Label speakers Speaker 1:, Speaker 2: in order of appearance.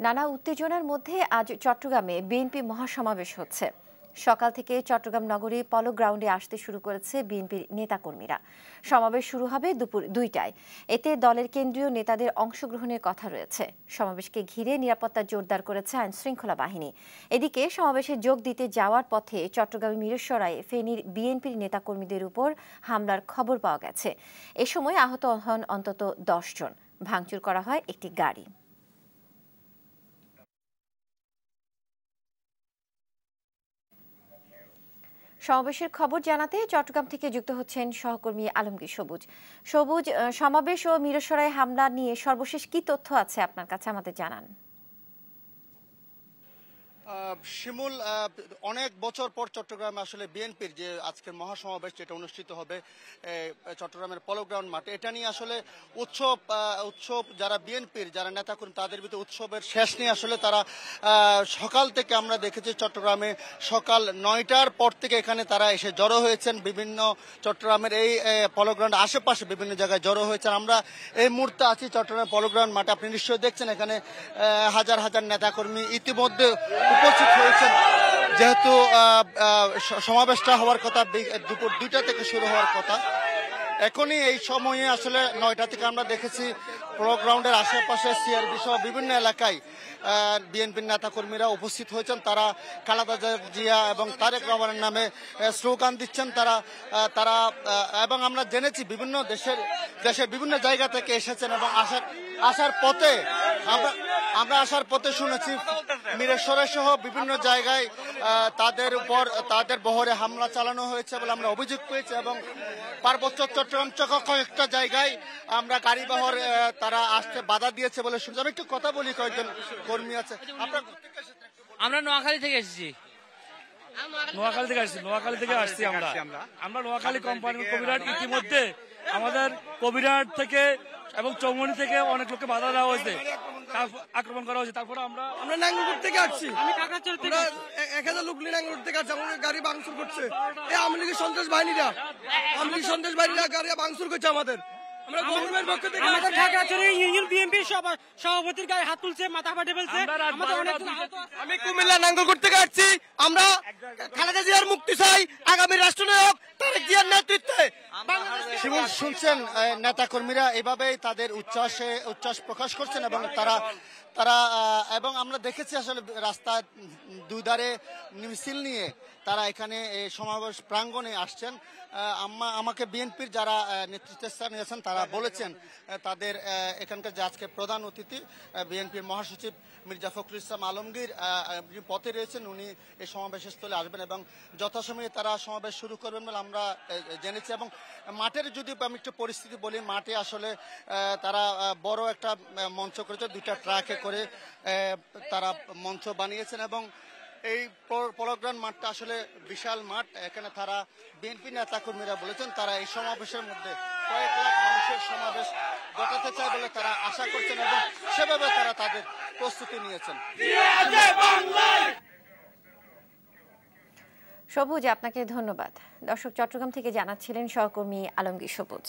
Speaker 1: নানা উত্তেজনার মধ্যে আজ চট্টগ্রামে বিএনপি মহাসমাবেশ হচ্ছে। সকাল থেকে চট্টগ্রাম নগরী পলো গ্রাউন্ডে আসতে শুরু করেছে বিএনপির নেতাকর্মীরা। সমাবেশ শুরু হবে দুপুর দুইটায়। এতে দলের কেন্দ্রীয় নেতাদের অংশগ্রহণের কথা রয়েছে। সমাবেশকে ঘিরে নিরাপত্তা জোরদার করেছে আইন শৃঙ্খলা বাহিনী। এদিকে সমাবেশে যোগ দিতে যাওয়ার পথে চট্টগ্রামের মিরেশ্বরায় ফেনীর বিএনপির নেতাকর্মীদের উপর হামলার খবর পাওয়া গেছে। এ সময় আহত হন অন্তত দশ জন। ভাঙচুর করা হয় একটি গাড়ি। সমাবেশের খবর জানাতে চট্টগ্রাম থেকে যুক্ত হচ্ছেন সহকর্মী আলমগীর সবুজ। সবুজ সমাবেশ ও মিরসরাই হামলা নিয়ে সর্বশেষ কি তথ্য আছে? আপনার কাছে আমাদের জানান।
Speaker 2: শিমুল অনেক বছর পর চট্টগ্রামে আসলে বিএনপির যে আজকের মহাসমাবেশ যেটা অনুষ্ঠিত হবে চট্টগ্রামের পলো গ্রাউন্ড মাঠে, এটা নিয়ে আসলে উৎসব উৎসব যারা বিএনপির, যারা নেতা করেন তাদের ভিতরে উৎসবের শেষ নিয়ে আসলে তারা সকাল থেকে আমরা দেখেছি চট্টগ্রামে সকাল নয়টার পর থেকে এখানে তারা এসে জড়ো হয়েছেন। বিভিন্ন চট্টগ্রামের এই পলো গ্রাউন্ড আশেপাশে বিভিন্ন জায়গায় জড়ো হয়েছেন। আমরা এই মুহূর্তে আছি চট্টগ্রামের পলো গ্রাউন্ড মাঠে। আপনি নিশ্চয়ই দেখছেন এখানে হাজার হাজার নেতাকর্মী ইতিমধ্যে উপস্থিত হয়েছেন। যেহেতু সমাবেশটা হওয়ার কথা দুপুর দুইটা থেকে শুরু হওয়ার কথা। এখনই এই সময়ে আসলে নয়টা থেকে আমরা দেখেছি প্রোগ্রাউন্ডের আশেপাশে সিআরবি সহ বিভিন্ন এলাকায় বিএনপির নেতাকর্মীরা উপস্থিত হয়েছেন। তারা খালাদা জিয়া এবং তারেক রহমানের নামে স্লোগান দিচ্ছেন। তারা তারা এবং আমরা জেনেছি বিভিন্ন দেশের দেশের বিভিন্ন জায়গা থেকে এসেছেন এবং আসার আসার পথে আমরা আমরা আসার পথে শুনেছি মিরেশ্বরে সহ বিভিন্ন জায়গায় তাদের উপর তাদের বহরে হামলা চালানো হয়েছে বলে আমরা অভিযোগ পেয়েছি এবং পার্বত্য চট্টগ্রাম চক কয়েকটা জায়গায় আমরা গাড়ি বহর তারা আসতে বাধা দিয়েছে বলে শুনছি। আমি একটু কথা বলি কয়েকজন কর্মী আছে।
Speaker 3: আমরা নোয়াখালী থেকে এসেছি। নোয়াখালী থেকে আসছি নোয়াখালী থেকে আসছি আমরা। আমরা। নোয়াখালী কোম্পানির কবিরাট ইতিমধ্যে আমাদের কবিরাট থেকে এবং চৌমনি থেকে অনেক লোককে বাধা দেওয়া হয়েছে। আক্রমণ করা হয়েছে। তারপরে আমরা
Speaker 4: আমরা নাঙ্গলকোট থেকে আসছি। আমি কাকড়াচর থেকে এক হাজার লোক নিয়ে নাঙ্গলকোট থেকে আসছি। আমাদের গাড়ি ভাঙচুর করছে। এই আওয়ামী লীগের সন্ত্রাস বাহিনীরা। আওয়ামী লীগ সন্ত্রাস বাহিনীরা গাড়ি ভাঙচুর করছে আমাদের।
Speaker 5: আমাদের খাগড়াছড়ি ইউনিয়ন বিএনপি সভাপতির গায়ে হাত তুলছে মাথা ফাটে ফেলছে
Speaker 4: আমি কুমিল্লা নাঙ্গলকোট থেকে আসছি। আমরা খালেদা জিয়ার মুক্তি চাই। আগামী রাষ্ট্রনায়ক তারেক জিয়ার নেতৃত্বে।
Speaker 2: শিমুল শুনছেন নেতা কর্মীরা এভাবেই তাদের উচ্ছ্বাসে উচ্ছ্বাস প্রকাশ করছেন এবং তারা তারা এবং আমরা দেখেছি আসলে রাস্তায় দুধারে মিছিল নিয়ে তারা এখানে সমাবেশ প্রাঙ্গণে আসছেন। আম্মা আমাকে বিএনপির যারা নেতৃত্ব স্থান নিয়েছেন তারা বলেছেন তাদের এখানকার যে আজকে প্রধান অতিথি বিএনপির মহাসচিব মির্জা ফখরুল ইসলাম আলমগীর পথে রয়েছেন উনি এই সমাবেশের স্থলে আসবেন এবং যথাসময়ে তারা সমাবেশ শুরু করবেন বলে আমরা জেনেছি এবং মাঠের যদি আমি একটু পরিস্থিতি বলি, মাঠে আসলে তারা বড় একটা মঞ্চ করেছে, দুইটা ট্রাকে করে তারা মঞ্চ বানিয়েছেন এবং এই পলগ্রান মাঠটা আসলে বিশাল মাঠ। এখানে তারা বিএনপি নেতা কর্মীরা বলেছেন, তারা এই সমাবেশের মধ্যে কয়েক লাখ মানুষের সমাবেশ ঘটাতে চায় বলে তারা আশা করছেন এবং সেভাবে তারা তাদের প্রস্তুতি নিয়েছেন।
Speaker 1: সবুজ আপনাকে ধন্যবাদ। দর্শক চট্টগ্রাম থেকে জানাচ্ছিলেন সহকর্মী আলমগীর সবুজ।